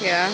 Yeah.